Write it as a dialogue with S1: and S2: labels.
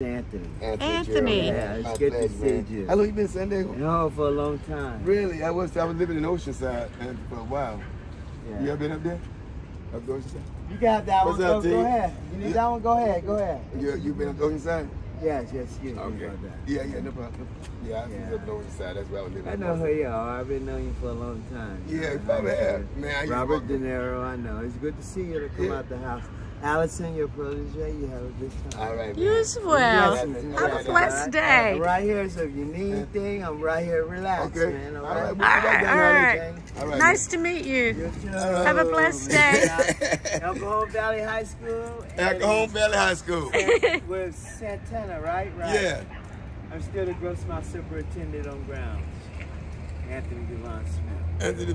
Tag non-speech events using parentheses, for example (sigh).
S1: Anthony.
S2: Anthony.
S1: Yeah, it's
S3: My
S1: good to
S3: pleasure,
S1: see you.
S3: How long you been in San Diego?
S1: No, for a long time.
S3: Really? I was I was living in Oceanside man, for a while.
S1: Yeah.
S3: You ever been up there? Up to Oceanside?
S1: You got that
S3: What's
S1: one.
S3: up,
S1: go,
S3: T?
S1: go ahead. You need that one? Go ahead. Go ahead.
S3: You you been up to Oceanside?
S1: Yes, yes, excuse me
S3: Okay. Yeah, yeah, no problem. Yeah, I was
S1: Yeah.
S3: up in Oceanside. That's where I was living.
S1: I know who you are. I've been knowing you for a long time.
S3: Yeah, you probably have. Man, I used to
S1: Robert
S3: walk-
S1: De Niro, I know. It's good to see you to come
S3: Yeah.
S1: out the house. Allison, your protege, you have a good time.
S3: All right, man.
S2: You as well.
S1: Blessings.
S2: Have a
S1: All right,
S2: blessed
S1: I'm
S2: day.
S1: right here, so if you need anything, I'm right here. Relax,
S3: Okay.
S1: man. All
S3: All
S1: right.
S3: right,
S2: All
S3: we'll be
S2: right,
S3: back down
S2: all
S3: there,
S2: right.
S1: okay?
S3: All right.
S2: Nice to meet
S1: You
S2: you. Have a blessed day. (laughs)
S1: El Cajon Valley High School.
S3: El Cajon Valley High School.
S1: With Santana, right? Right.
S3: Yeah.
S1: I'm still the Grossmont Superintendent on grounds. Anthony Devon Smith.
S3: Anthony